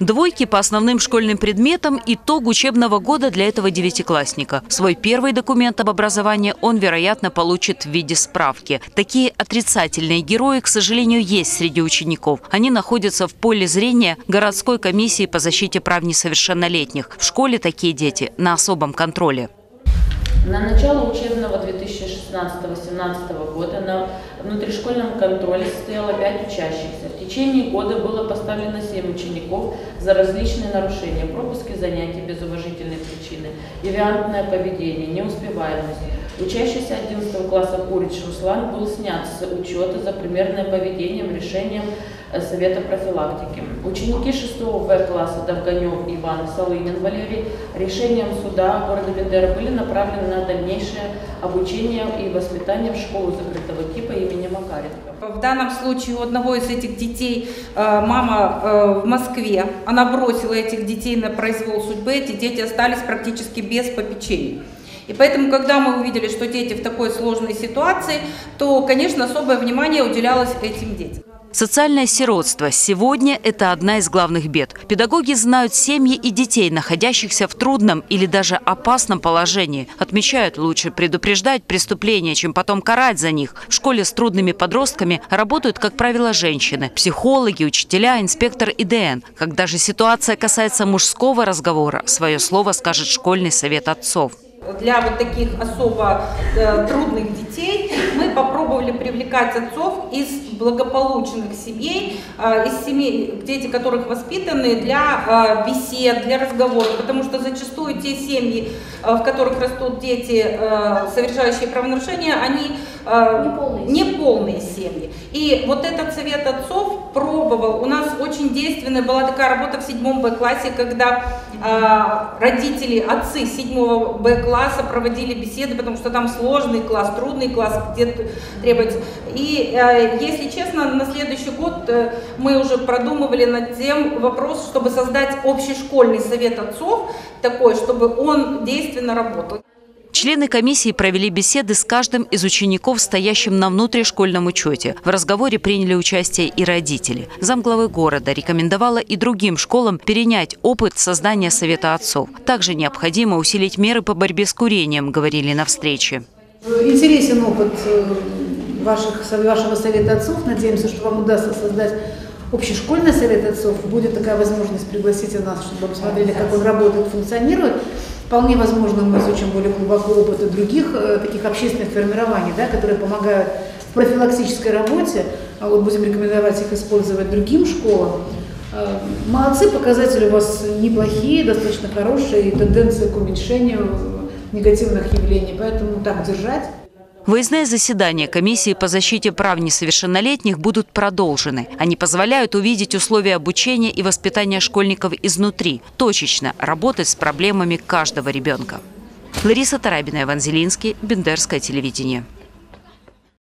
Двойки по основным школьным предметам – итог учебного года для этого девятиклассника. Свой первый документ об образовании он, вероятно, получит в виде справки. Такие отрицательные герои, к сожалению, есть среди учеников. Они находятся в поле зрения городской комиссии по защите прав несовершеннолетних. В школе такие дети на особом контроле. На начало учебного 2016-2017 года на внутришкольном контроле состояло 5 учащихся. В течение года было поставлено 7 учеников за различные нарушения, пропуски занятий без уважительной причины, девиантное поведение, неуспеваемость. Учащийся 11 класса Курич Руслан был снят с учета за примерное поведение решением Э, Совета профилактики. Ученики 6 В класса Довганев Иван Салынин Валерий решением суда города Бендера были направлены на дальнейшее обучение и воспитание в школу закрытого типа имени Макаренко. В данном случае у одного из этих детей э, мама э, в Москве, она бросила этих детей на произвол судьбы, эти дети остались практически без попечения. И поэтому, когда мы увидели, что дети в такой сложной ситуации, то, конечно, особое внимание уделялось этим детям. Социальное сиротство сегодня – это одна из главных бед. Педагоги знают семьи и детей, находящихся в трудном или даже опасном положении. Отмечают, лучше предупреждать преступления, чем потом карать за них. В школе с трудными подростками работают, как правило, женщины – психологи, учителя, инспектор ИДН. Когда же ситуация касается мужского разговора, свое слово скажет школьный совет отцов. Для вот таких особо э, трудных детей мы попробовали привлекать отцов из благополучных семей, э, из семей, дети которых воспитаны для э, бесед, для разговоров, потому что зачастую те семьи, э, в которых растут дети, э, совершающие правонарушения, они неполные, неполные семьи. И вот этот совет отцов пробовал. У нас очень действенная была такая работа в седьмом Б-классе, когда э, родители, отцы седьмого Б-класса проводили беседы, потому что там сложный класс, трудный класс, где требуется. И, э, если честно, на следующий год э, мы уже продумывали над тем вопрос, чтобы создать общешкольный совет отцов такой, чтобы он действенно работал. Члены комиссии провели беседы с каждым из учеников, стоящим на внутришкольном учете. В разговоре приняли участие и родители. Замглавы города рекомендовала и другим школам перенять опыт создания Совета отцов. Также необходимо усилить меры по борьбе с курением, говорили на встрече. Интересен опыт э, ваших, вашего Совета отцов. Надеемся, что вам удастся создать общешкольный совет отцов. Будет такая возможность пригласить нас, чтобы мы посмотрели, как он работает, функционирует. Вполне возможно, мы изучим более глубоко опыты других э, таких общественных формирований, да, которые помогают в профилактической работе. А вот будем рекомендовать их использовать другим школам. Э, молодцы, показатели у вас неплохие, достаточно хорошие, и тенденция к уменьшению негативных явлений, поэтому так держать. Выездные заседания комиссии по защите прав несовершеннолетних будут продолжены. Они позволяют увидеть условия обучения и воспитания школьников изнутри, точечно работать с проблемами каждого ребенка. Лариса Тарабина, Иван Зелинский, Бендерское телевидение.